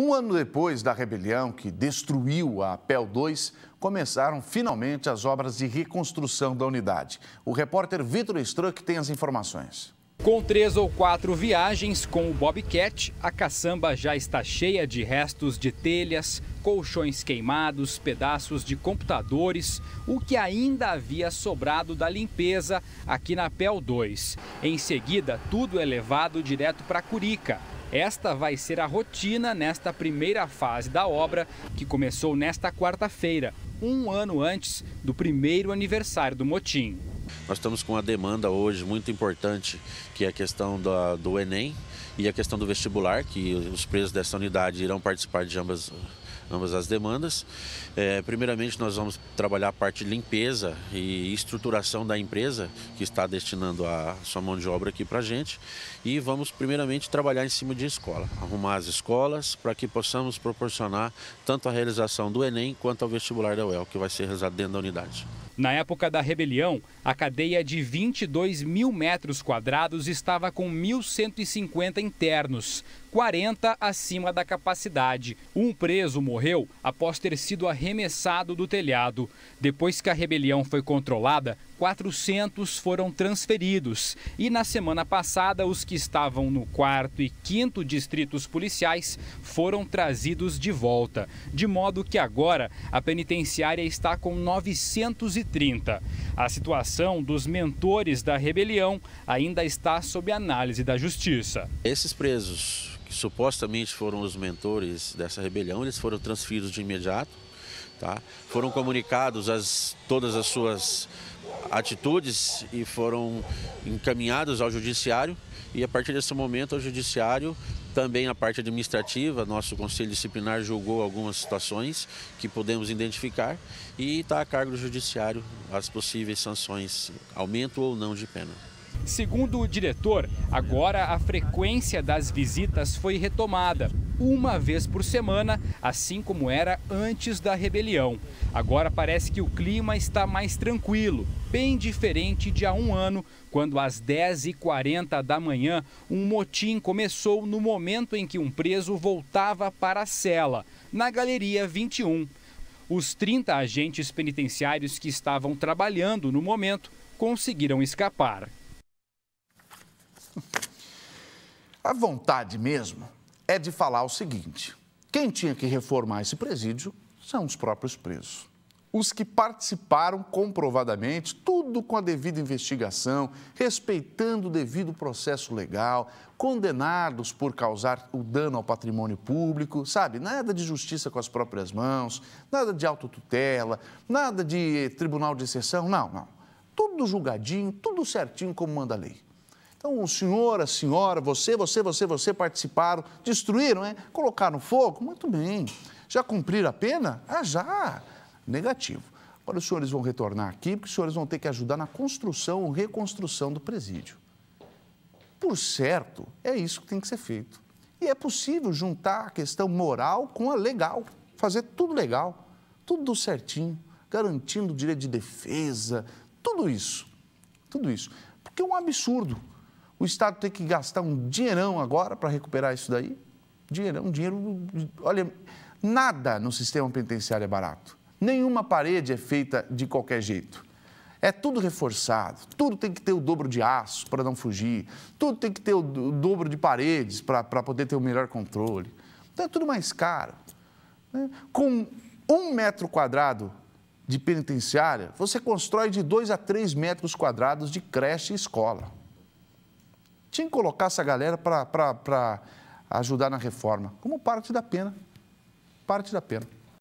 Um ano depois da rebelião que destruiu a PEL 2, começaram finalmente as obras de reconstrução da unidade. O repórter Vitor Struck tem as informações. Com três ou quatro viagens com o Bobcat, a caçamba já está cheia de restos de telhas, colchões queimados, pedaços de computadores, o que ainda havia sobrado da limpeza aqui na PEL 2. Em seguida, tudo é levado direto para Curica. Esta vai ser a rotina nesta primeira fase da obra, que começou nesta quarta-feira, um ano antes do primeiro aniversário do motim. Nós estamos com uma demanda hoje muito importante, que é a questão do, do Enem e a questão do vestibular, que os presos dessa unidade irão participar de ambas ambas as demandas. É, primeiramente, nós vamos trabalhar a parte de limpeza e estruturação da empresa que está destinando a sua mão de obra aqui para a gente. E vamos, primeiramente, trabalhar em cima de escola, arrumar as escolas para que possamos proporcionar tanto a realização do Enem quanto ao vestibular da UEL, que vai ser realizado dentro da unidade. Na época da rebelião, a cadeia de 22 mil metros quadrados estava com 1.150 internos, 40 acima da capacidade. Um preso morreu após ter sido arremessado do telhado. Depois que a rebelião foi controlada, 400 foram transferidos. E na semana passada, os que estavam no quarto e quinto distritos policiais foram trazidos de volta. De modo que agora a penitenciária está com 930. A situação dos mentores da rebelião ainda está sob análise da justiça. Esses presos que supostamente foram os mentores dessa rebelião, eles foram transferidos de imediato. Tá? Foram comunicados as, todas as suas atitudes e foram encaminhados ao judiciário e a partir desse momento o judiciário também a parte administrativa, nosso conselho disciplinar julgou algumas situações que podemos identificar e está a cargo do judiciário as possíveis sanções, aumento ou não de pena. Segundo o diretor, agora a frequência das visitas foi retomada, uma vez por semana, assim como era antes da rebelião. Agora parece que o clima está mais tranquilo, bem diferente de há um ano, quando às 10h40 da manhã um motim começou no momento em que um preso voltava para a cela, na Galeria 21. Os 30 agentes penitenciários que estavam trabalhando no momento conseguiram escapar. A vontade mesmo é de falar o seguinte: quem tinha que reformar esse presídio são os próprios presos. Os que participaram comprovadamente, tudo com a devida investigação, respeitando o devido processo legal, condenados por causar o dano ao patrimônio público, sabe? Nada de justiça com as próprias mãos, nada de autotutela, nada de tribunal de exceção, não, não. Tudo julgadinho, tudo certinho como manda a lei. Então, o senhor, a senhora, você, você, você, você participaram, destruíram, né? colocaram fogo? Muito bem. Já cumpriram a pena? Ah, já. Negativo. Agora, os senhores vão retornar aqui, porque os senhores vão ter que ajudar na construção ou reconstrução do presídio. Por certo, é isso que tem que ser feito. E é possível juntar a questão moral com a legal, fazer tudo legal, tudo certinho, garantindo o direito de defesa, tudo isso. Tudo isso. Porque é um absurdo o Estado tem que gastar um dinheirão agora para recuperar isso daí? Dinheirão, dinheiro. Olha, nada no sistema penitenciário é barato. Nenhuma parede é feita de qualquer jeito. É tudo reforçado, tudo tem que ter o dobro de aço para não fugir, tudo tem que ter o dobro de paredes para poder ter o melhor controle. Então é tudo mais caro. Né? Com um metro quadrado de penitenciária, você constrói de dois a três metros quadrados de creche e escola. Tinha que colocar essa galera para ajudar na reforma, como parte da pena. Parte da pena.